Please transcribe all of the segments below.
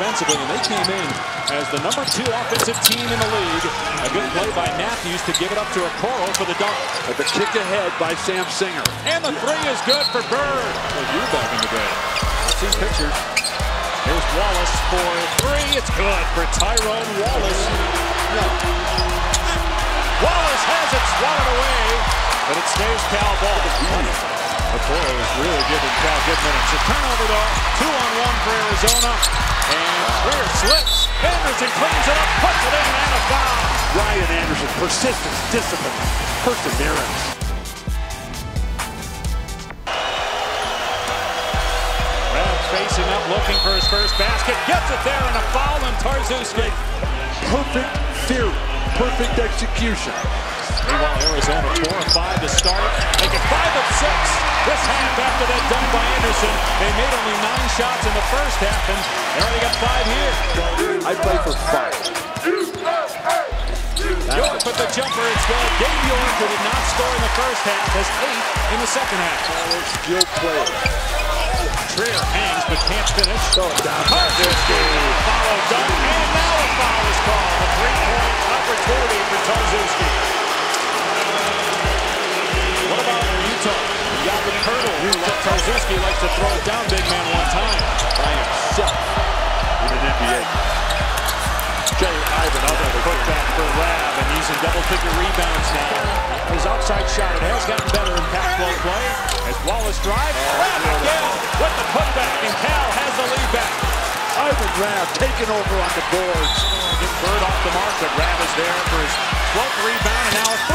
defensively, and they came in as the number two offensive team in the league. A good play by Mathews to give it up to Okoro for the dunk. But the kick ahead by Sam Singer. And the three is good for Bird. Well, you back in the day. Let's see pictures. Here's Wallace for three. It's good for Tyrone Wallace. No. Wallace has it swatted away, but it stays Cal ball. Okoro is really giving Cal good minutes. A turnover, though. Two Arizona. And Greer slips. Anderson cleans it up, puts it in, and a foul. Ryan Anderson, persistence, discipline, perseverance. Facing up, looking for his first basket. Gets it there, and a foul on Tarczewski. Perfect theory, perfect execution. Meanwhile, Arizona 4 and 5 to start. Make it 5 of 6. This half after that dunk by Anderson, they made only nine shots in the first half, and they already got five here. I play for five. York with the jumper, it's good. Gabe York, who did not score in the first half, has eight in the second half. Skill player. Trier hangs but can't finish. It down. Follow dunk, and now a foul is called. A three-point opportunity for Tarczewski. What about Utah? Jakob Poeltl, Tarczewski likes to throw it down big man one time. By himself in an NBA. Jay Ivan, another putback for Rabb, and he's in double-figure rebounds now. His outside shot, it has gotten better in pack-flow play. As Wallace drives, oh, again with the putback, and Cal has the lead back. Ivan Rabb taking over on the boards. Get Bird off the mark, but Rabb is there for his 12th rebound, and now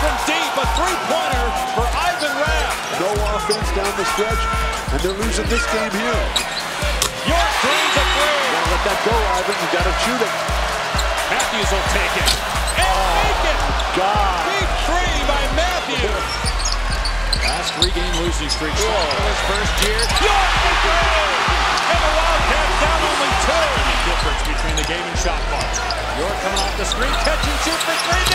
from deep, a three-pointer for Ivan Rabb. No offense down the stretch, and they're losing this game here. York drains a three. Gotta let that go, Ivan. You gotta shoot it. Mathews will take it. And oh, make it! God. Deep three by Mathews. Last three-game losing streak. in his first year. York the three! And the Wildcats down only two. Difference between the game and shot clock. York coming off the screen, catch and shoot for three. There it is!